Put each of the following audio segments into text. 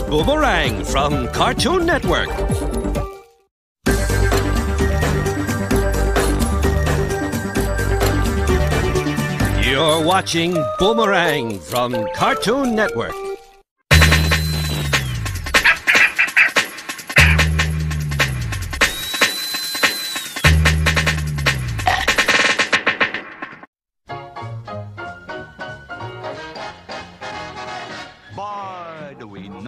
Boomerang from Cartoon Network. You're watching Boomerang from Cartoon Network.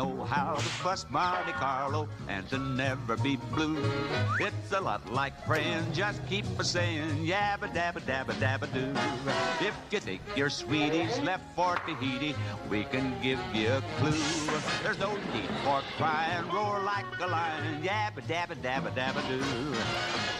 Know how to bust Monte Carlo and to never be blue. It's a lot like praying, just keep a saying, yabba dabba dabba dabba doo. If you think your sweeties left for Tahiti, we can give you a clue. There's no need for crying, roar like a lion, yabba dabba dabba dabba doo.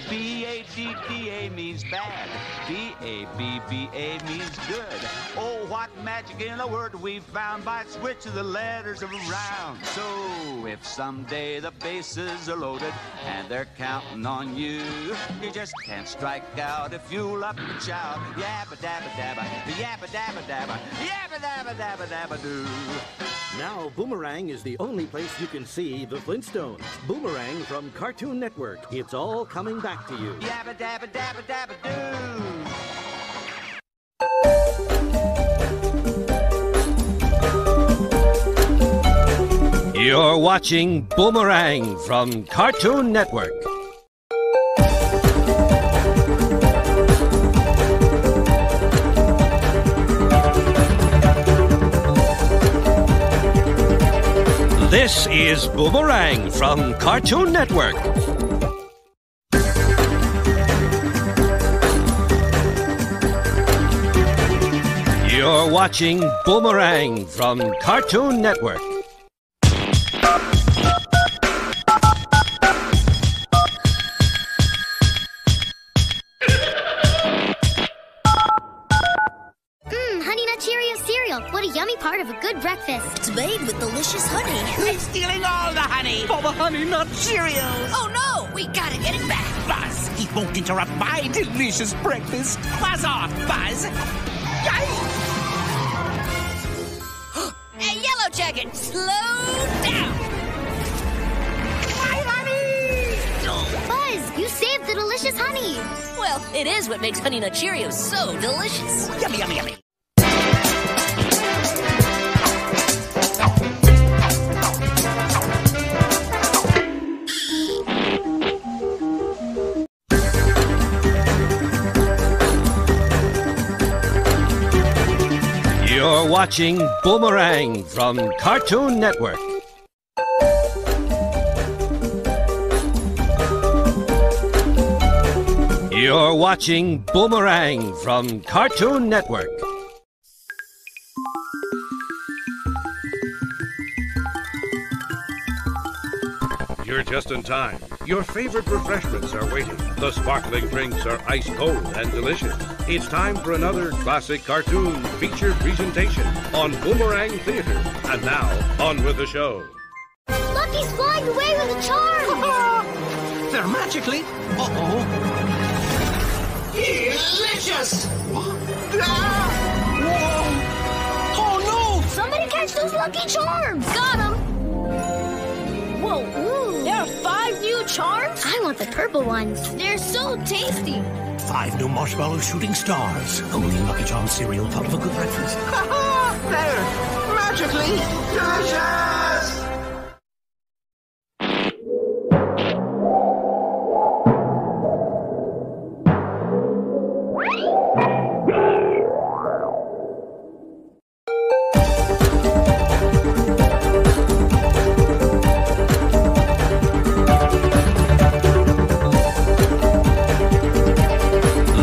B-A-D-D-A means bad. B-A-B-B-A means good. Oh, what magic in a word we found by switching the letters around. So, if someday the bases are loaded and they're counting on you, you just can't strike out if you'll up and shout. Yabba dabba dabba, yabba dabba dabba, yabba dabba dabba dabba doo. Now, Boomerang is the only place you can see the Flintstones. Boomerang from Cartoon Network. It's all coming back to you. Yabba dabba dabba dabba doo. You're watching Boomerang from Cartoon Network. This is Boomerang from Cartoon Network. You're watching Boomerang from Cartoon Network. Honey Nut Cheerio cereal. What a yummy part of a good breakfast. It's made with delicious honey. He's stealing all the honey for the Honey Nut Cheerios. Oh no, we gotta get it back. Buzz, he won't interrupt my delicious breakfast. Buzz off, Buzz. Yikes. Hey, Yellow Jacket, slow down. My honey! Buzz, you saved the delicious honey. Well, it is what makes Honey Nut Cheerios so delicious. Yummy, yummy, yummy. Watching Boomerang from Cartoon Network. You're watching Boomerang from Cartoon Network. You're just in time. Your favorite refreshments are waiting. The sparkling drinks are ice cold and delicious. It's time for another classic cartoon feature presentation on Boomerang Theater. And now, on with the show. Lucky's flying away with a charm. They're magically. Uh oh. Delicious! Ah! Whoa! Oh no! Somebody catch those lucky charms. Got him. Whoa, charms? I want the purple ones. They're so tasty. Five new marshmallow shooting stars. Only in Lucky Charms cereal, part of a good breakfast. there! Magically delicious!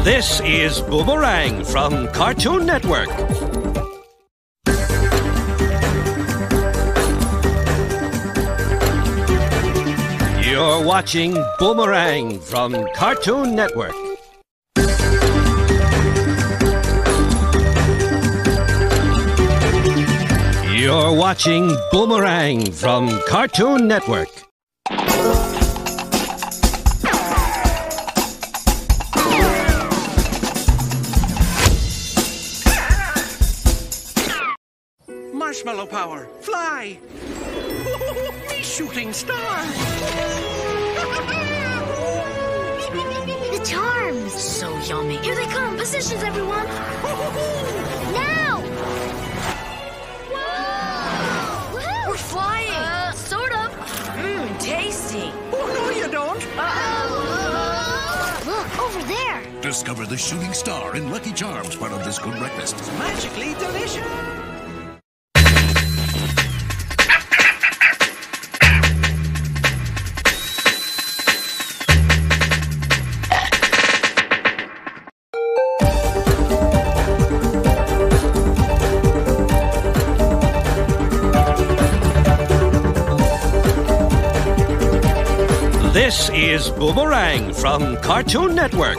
This is Boomerang from Cartoon Network. You're watching Boomerang from Cartoon Network. You're watching Boomerang from Cartoon Network. Marshmallow power, fly! The shooting star! The charms. So yummy. Here they come. Positions, everyone. now. Whoa. We're flying. Uh, sort of. Mmm, tasty. Oh, no, you don't. Look over there. Discover the shooting star in Lucky Charms, part of this good breakfast. It's Magically delicious. This is Boomerang from Cartoon Network.